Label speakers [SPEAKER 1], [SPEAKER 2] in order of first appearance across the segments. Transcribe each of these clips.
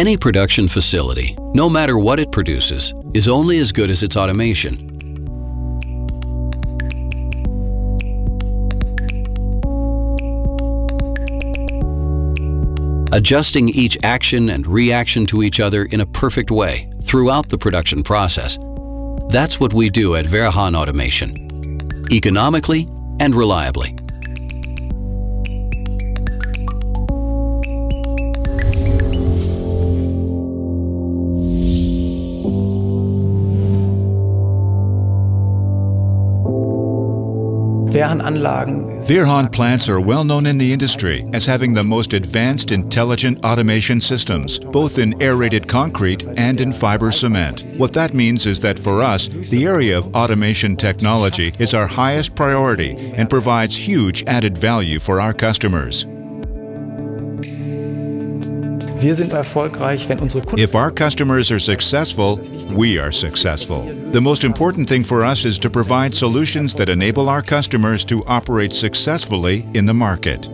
[SPEAKER 1] Any production facility, no matter what it produces, is only as good as its automation. Adjusting each action and reaction to each other in a perfect way throughout the production process. That's what we do at Wehrhahn Automation, economically and reliably.
[SPEAKER 2] Wehrhahn plants are well known in the industry as having the most advanced intelligent automation systems, both in aerated concrete and in fiber cement. What that means is that for us, the area of automation technology is our highest priority and provides huge added value for our customers. If our customers are successful, we are successful. The most important thing for us is to provide solutions that enable our customers to operate successfully in the market.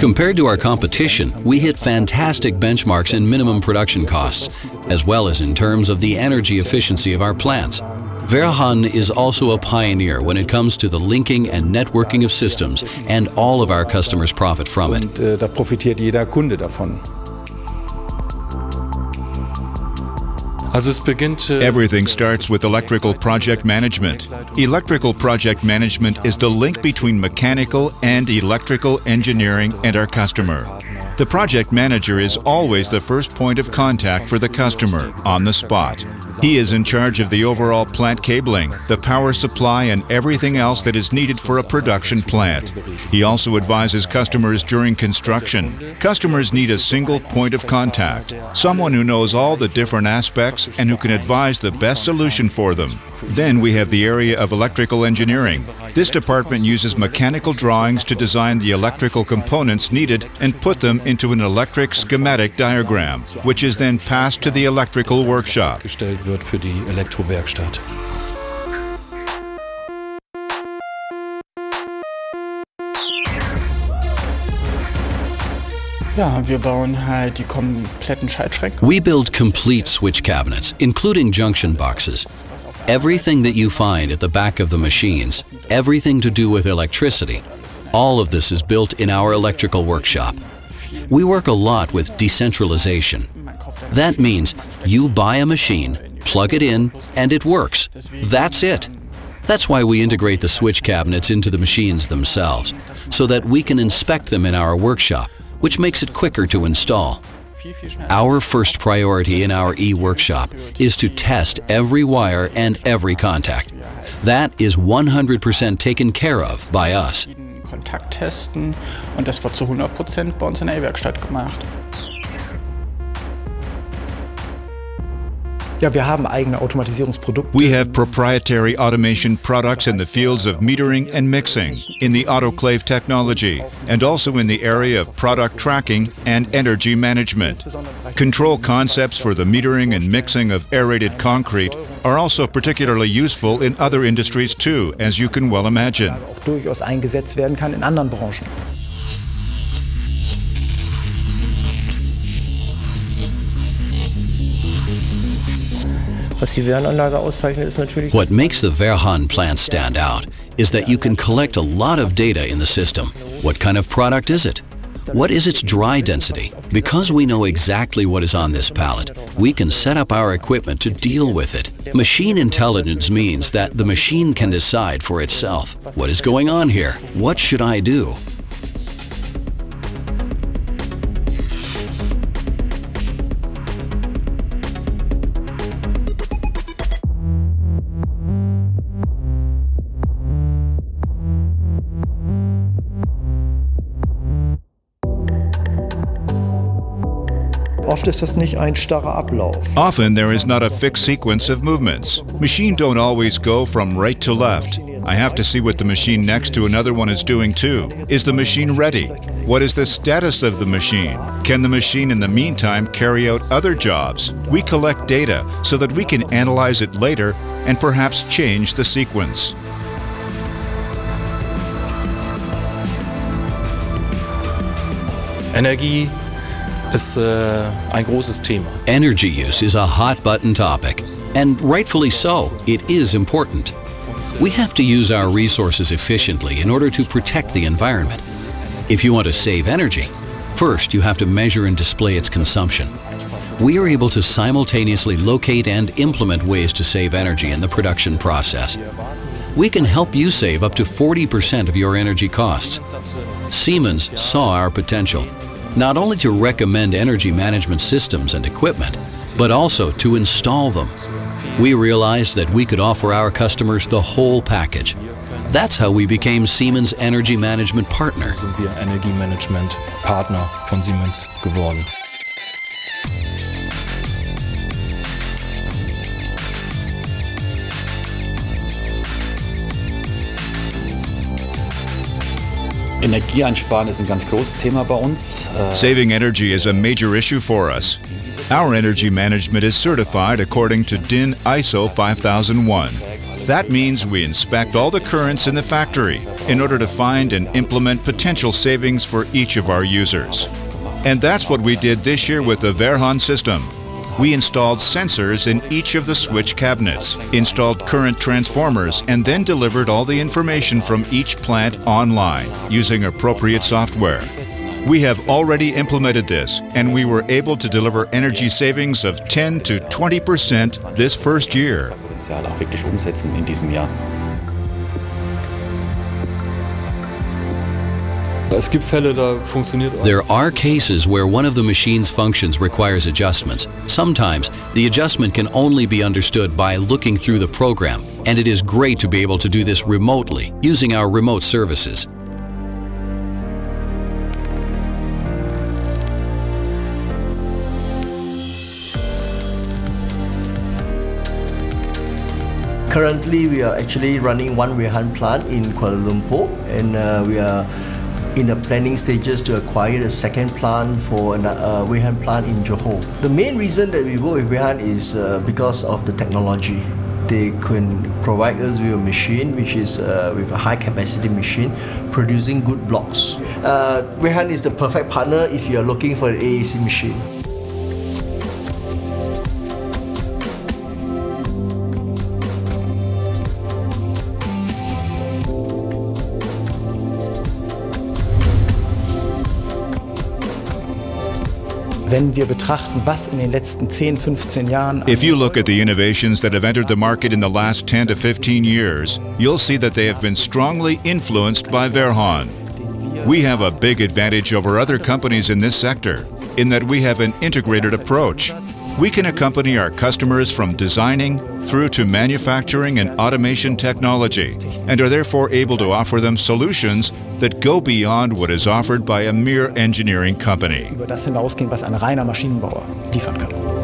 [SPEAKER 1] Compared to our competition, we hit fantastic benchmarks in minimum production costs, as well as in terms of the energy efficiency of our plants. Wehrhahn is also a pioneer when it comes to the linking and networking of systems, and all of our customers profit from it.
[SPEAKER 3] Äh, da profitiert jeder Kunde davon.
[SPEAKER 2] Äh, Everything starts with electrical project management. Electrical project management is the link between mechanical and electrical engineering and our customer. The project manager is always the first point of contact for the customer, on the spot. He is in charge of the overall plant cabling, the power supply, and everything else that is needed for a production plant. He also advises customers during construction. Customers need a single point of contact, someone who knows all the different aspects and who can advise the best solution for them. Then we have the area of electrical engineering. This department uses mechanical drawings to design the electrical components needed and put them into an electric schematic diagram, which is then passed to the electrical workshop.
[SPEAKER 1] We build complete switch cabinets, including junction boxes. Everything that you find at the back of the machines, everything to do with electricity, all of this is built in our electrical workshop. We work a lot with decentralization. That means you buy a machine, plug it in, and it works. That's it. That's why we integrate the switch cabinets into the machines themselves, so that we can inspect them in our workshop, which makes it quicker to install. Our first priority in our e-workshop is to test every wire and every contact. That is 100% taken care of by us.
[SPEAKER 4] Kontakt testen und das wird zu 100% bei uns in der E-Werkstatt gemacht.
[SPEAKER 3] Ja, wir haben eigene Automatisierungsprodukte.
[SPEAKER 2] We have proprietary automation products in the fields of metering and mixing, in the autoclave technology, and also in the area of product tracking and energy management. Control concepts for the metering and mixing of aerated concrete are also particularly useful in other industries too, as you can well imagine.
[SPEAKER 3] Durchaus eingesetzt werden kann in anderen Branchen.
[SPEAKER 1] What makes the Wehrhahn plant stand out is that you can collect a lot of data in the system. What kind of product is it? What is its dry density? Because we know exactly what is on this pallet, we can set up our equipment to deal with it. Machine intelligence means that the machine can decide for itself, what is going on here? What should I do?
[SPEAKER 2] Often there is not a fixed sequence of movements. Machine don't always go from right to left. I have to see what the machine next to another one is doing too. Is the machine ready? What is the status of the machine? Can the machine in the meantime carry out other jobs? We collect data so that we can analyze it later and perhaps change the sequence.
[SPEAKER 5] Energie ist äh, ein großes Thema.
[SPEAKER 1] Energy use is a hot button topic, and rightfully so, it is important. We have to use our resources efficiently in order to protect the environment. If you want to save energy, first you have to measure and display its consumption. We are able to simultaneously locate and implement ways to save energy in the production process. We can help you save up to 40% of your energy costs. Siemens saw our potential, not only to recommend energy management systems and equipment, but also to install them. We realized that we could offer our customers the whole package. That's how we became Siemens Energy Management Partner.
[SPEAKER 5] Sind wir Partner von Siemens geworden.
[SPEAKER 6] Energie einsparen ist ein ganz großes Thema bei uns.
[SPEAKER 2] Äh, Saving energy is a major issue for us. Our energy management is certified according to DIN ISO 5001. That means we inspect all the currents in the factory in order to find and implement potential savings for each of our users. And that's what we did this year with the Wehrhahn system. We installed sensors in each of the switch cabinets, installed current transformers, and then delivered all the information from each plant online using appropriate software. We have already implemented this, and we were able to deliver energy savings of 10 to 20 percent this first year.
[SPEAKER 1] There are cases where one of the machine's functions requires adjustments. Sometimes, the adjustment can only be understood by looking through the program, and it is great to be able to do this remotely using our remote services.
[SPEAKER 7] Currently, we are actually running one Wehrhahn plant in Kuala Lumpur, and uh, we are in the planning stages to acquire a second plant for a uh, Wehrhahn plant in Johor. The main reason that we work with Wehrhahn is uh, because of the technology. They can provide us with a machine which is uh, with a high capacity machine producing good blocks. Uh, Wehrhahn is the perfect partner if you are looking for an AAC machine.
[SPEAKER 2] If you look at the innovations that have entered the market in the last 10 to 15 years, you'll see that they have been strongly influenced by Wehrhahn. We have a big advantage over other companies in this sector in that we have an integrated approach. We can accompany our customers from designing through to manufacturing and automation technology and are therefore able to offer them solutions that go beyond what is offered by a mere engineering company.
[SPEAKER 3] über das hinausgehen, was ein reiner Maschinenbauer liefern kann.